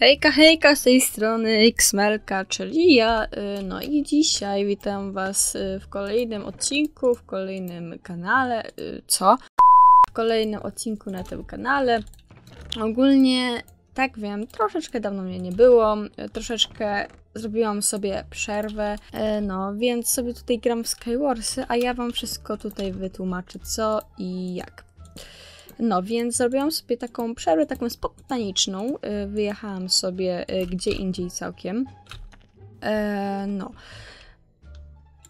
Hejka, hejka, z tej strony Xmelka, czyli ja. y, No i dzisiaj witam was y, w kolejnym odcinku, w kolejnym kanale. y, Co? W kolejnym odcinku na tym kanale. Ogólnie, tak wiem, troszeczkę dawno mnie nie było, troszeczkę zrobiłam sobie przerwę, no więc sobie tutaj gram w Skywarsy, a ja wam wszystko tutaj wytłumaczę co i jak. No, więc zrobiłam sobie taką przerwę, taką spontaniczną. y, Wyjechałam sobie y, gdzie indziej całkiem. E, no.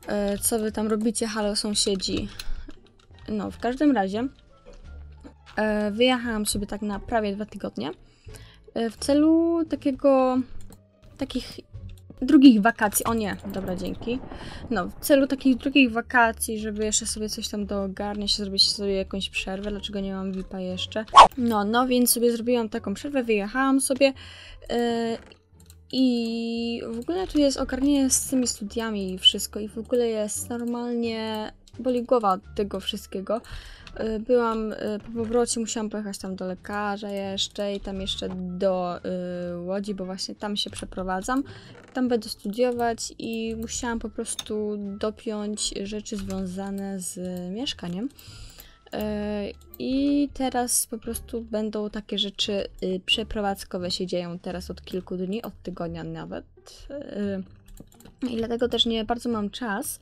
E, co wy tam robicie, halo sąsiedzi? No, w każdym razie e, wyjechałam sobie tak na prawie dwa tygodnie e, w celu takiego takich drugich wakacji. O nie, dobra, dzięki. No, w celu takich drugich wakacji, żeby jeszcze sobie coś tam doogarniać, zrobić sobie jakąś przerwę, dlaczego nie mam VIPa jeszcze. No, no, więc sobie zrobiłam taką przerwę, wyjechałam sobie yy, i w ogóle tu jest ogarnienie z tymi studiami i wszystko i w ogóle jest normalnie, boli głowa od tego wszystkiego. Yy, Byłam yy, po powrocie, musiałam pojechać tam do lekarza jeszcze i tam jeszcze do yy, Łodzi, bo właśnie tam się przeprowadzam tam będę studiować i musiałam po prostu dopiąć rzeczy związane z mieszkaniem. E, I teraz po prostu będą takie rzeczy y, przeprowadzkowe się dzieją teraz od kilku dni, od tygodnia nawet. E, I dlatego też nie bardzo mam czas.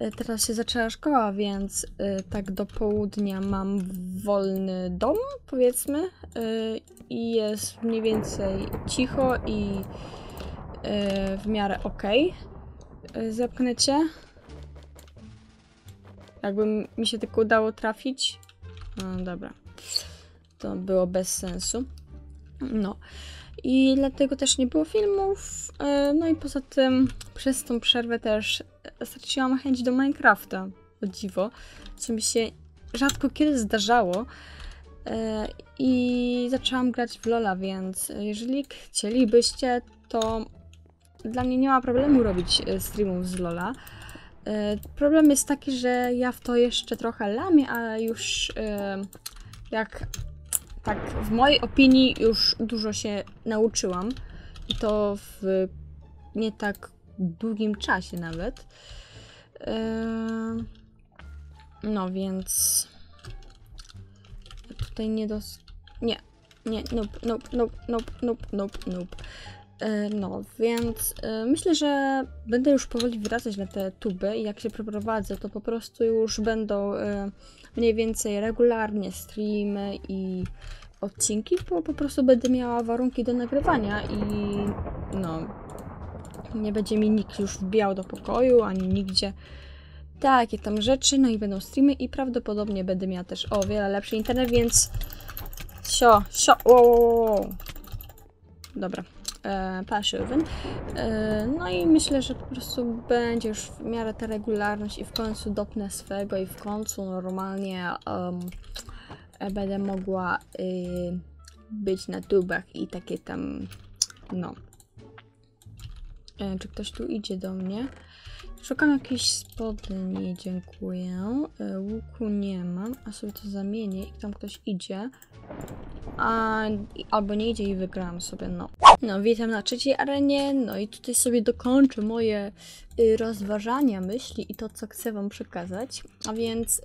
E, Teraz się zaczęła szkoła, więc e, tak do południa mam wolny dom, powiedzmy. e, I jest mniej więcej cicho i e, w miarę ok. Zepchnę cię. Jakby mi się tylko udało trafić. No dobra. To było bez sensu. No. I dlatego też nie było filmów. e, No i poza tym przez tą przerwę też straciłam chęć do Minecrafta. O dziwo. Co mi się rzadko kiedy zdarzało. E, I zaczęłam grać w Lola, więc jeżeli chcielibyście, to dla mnie nie ma problemu robić e, streamów z Lola. Problem jest taki, że ja w to jeszcze trochę lamię, ale już jak tak w mojej opinii już dużo się nauczyłam i to w nie tak długim czasie nawet. E, No więc tutaj nie dos... Nie, nie, nope, nope, nope, nope, nope, nope, nope. E, No, więc e, myślę, że będę już powoli wracać na te tuby i jak się przeprowadzę, to po prostu już będą e, mniej więcej regularnie streamy i odcinki, bo po prostu będę miała warunki do nagrywania i no, nie będzie mi nikt już wbijał do pokoju, ani nigdzie takie tam rzeczy, no i będą streamy i prawdopodobnie będę miała też o wiele lepszy internet, więc sio, sio, wow, wow. Dobra e, paszywy. E, no i myślę, że po prostu będzie już w miarę ta regularność i w końcu dopnę swego i w końcu normalnie e, będę mogła y, być na tubach i takie tam, no. E, czy ktoś tu idzie do mnie? Szukam jakiejś spodni, dziękuję. E, łuku nie mam, a sobie to zamienię i tam ktoś idzie. A, albo nie idzie i wygrałam sobie, no. No, witam na trzeciej arenie, no i tutaj sobie dokończę moje y, rozważania, myśli i to, co chcę wam przekazać. A więc y,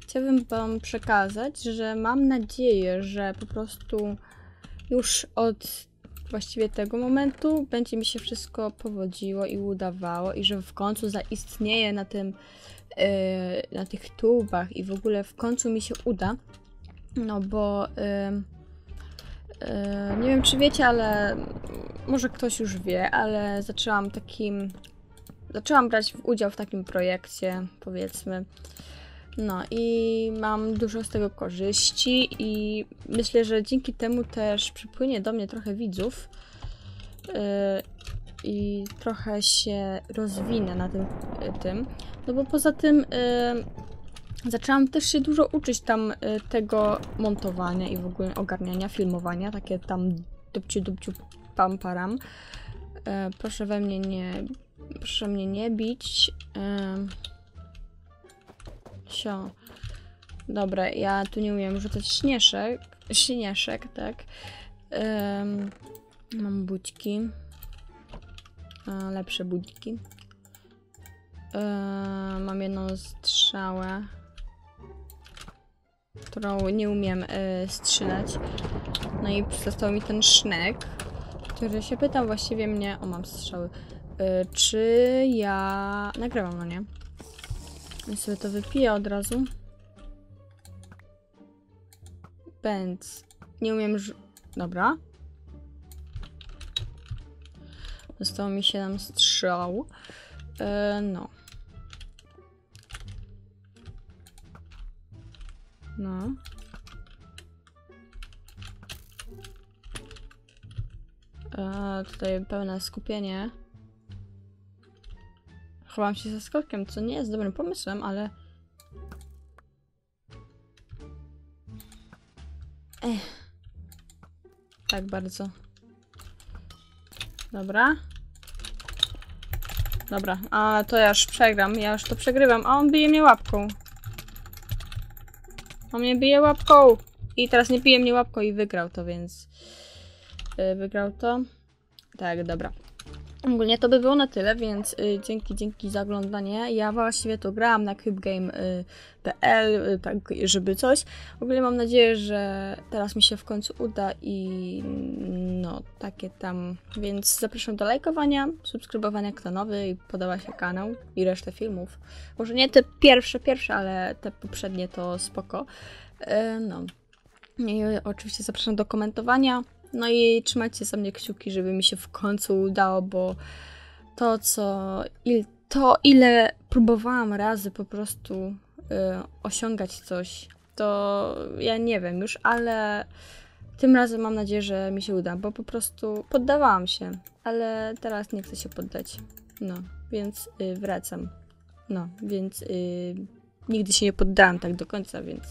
chciałabym wam przekazać, że mam nadzieję, że po prostu już od właściwie tego momentu będzie mi się wszystko powodziło i udawało i że w końcu zaistnieje na tym, y, na tych tubach i w ogóle w końcu mi się uda. No bo ym, y, nie wiem czy wiecie, ale może ktoś już wie, ale zaczęłam takim zaczęłam brać udział w takim projekcie, powiedzmy. No i mam dużo z tego korzyści i myślę, że dzięki temu też przypłynie do mnie trochę widzów y, i trochę się rozwinę na tym, tym. No bo poza tym y, zaczęłam też się dużo uczyć tam y, tego montowania i w ogóle ogarniania, filmowania, takie tam dupciu dupciu pam param. Y, proszę we mnie nie, proszę mnie nie bić. Y, Sio. Dobra, ja tu nie umiem rzucać śnieszek. Śnieszek, tak. Ym, Mam budźki. E, lepsze budźki. E, mam jedną strzałę, którą nie umiem e, strzelać. No i został mi ten sznek, który się pytał właściwie mnie. O, mam strzały. E, czy ja nagrywam, no nie? Ja sobie to wypiję od razu. Bęc. Nie umiem. ż- Dobra. Zostało mi 7 strzał. E, no. No. E, tutaj pełne skupienie. Chowam się ze skokiem, co nie jest dobrym pomysłem, ale. Ech. Tak bardzo. Dobra. Dobra, a to ja już przegram, ja już to przegrywam, a on bije mnie łapką. On mnie bije łapką! I teraz nie bije mnie łapką i wygrał to, więc... y, wygrał to. Tak, dobra. Ogólnie to by było na tyle, więc y, dzięki, dzięki za oglądanie. Ja właściwie to grałam na cubegame.pl, y, tak, żeby coś. Ogólnie mam nadzieję, że teraz mi się w końcu uda i no, takie tam. Więc zapraszam do lajkowania, subskrybowania, kto nowy i podoba się kanał i resztę filmów. Może nie te pierwsze, pierwsze, ale te poprzednie to spoko. Y, no. I oczywiście zapraszam do komentowania. No i trzymajcie za mnie kciuki, żeby mi się w końcu udało, bo to, co. Il, to, ile próbowałam razy po prostu y, osiągać coś, to ja nie wiem już, ale tym razem mam nadzieję, że mi się uda, bo po prostu poddawałam się, ale teraz nie chcę się poddać. No, więc y, wracam. No, więc y, nigdy się nie poddałam tak do końca, więc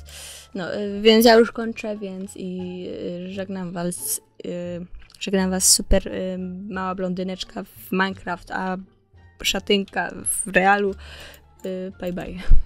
no, y, więc ja już kończę, więc i y, żegnam was, y, żegnam was super mała blondyneczka w Minecraft, a szatynka w realu. Bye bye.